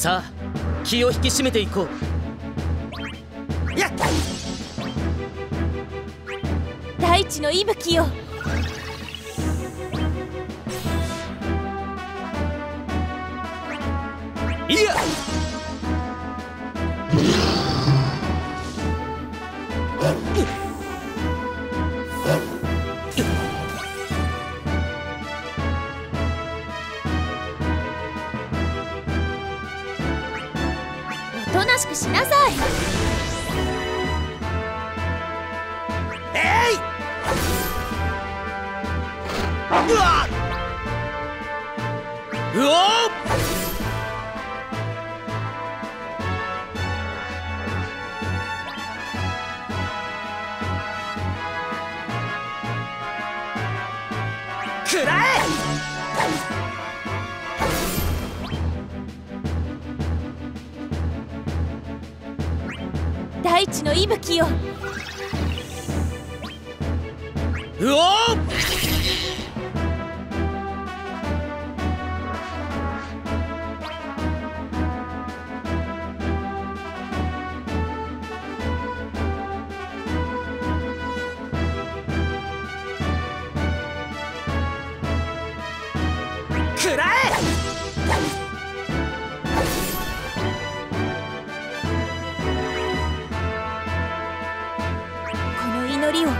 さあ気を引き締めていこう。やっ大地の息吹よいやおとなしくしなさい。えい！うわうおくらえ！大地の息吹ようおくらえこの祈りを。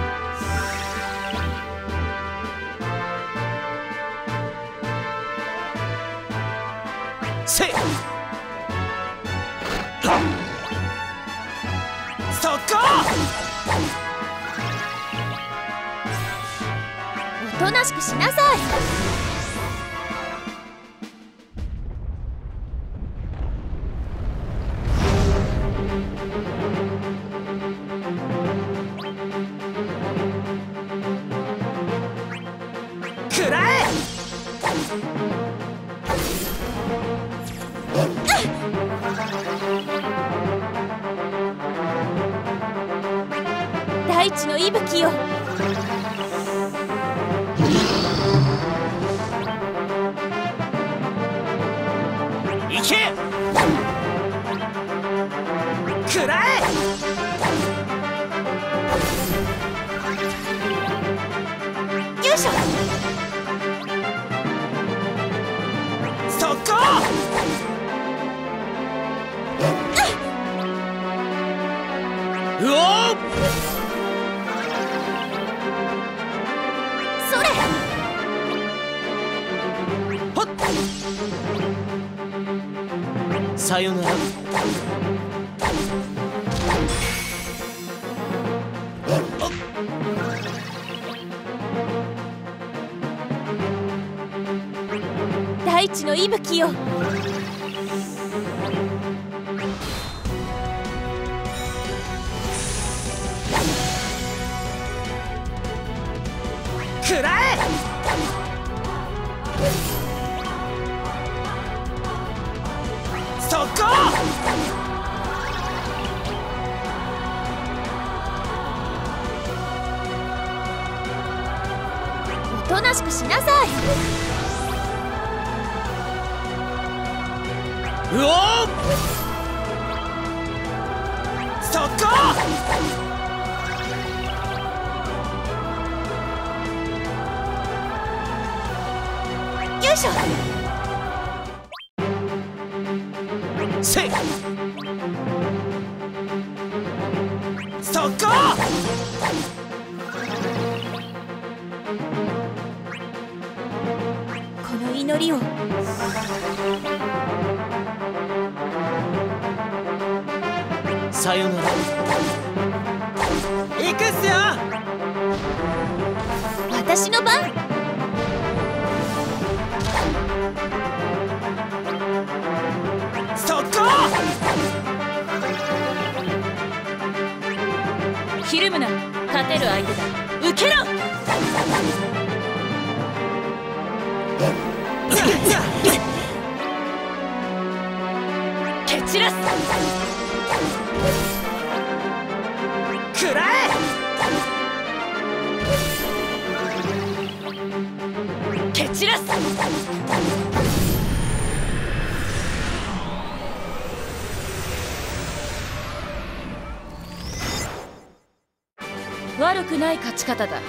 せい。そこ。おとなしくしなさい大地の息吹よ。いけ！くらえ！よいしょ。うおさよなら大地の息吹よそこ！おとなしくしなさい。うおそこ！よいしょそこ！この祈りを。さよなら。行くっすよ！私の番ひるむな勝てる相手だ受けろ蹴散らすくらえ蹴散らす悪くない勝ち方だ。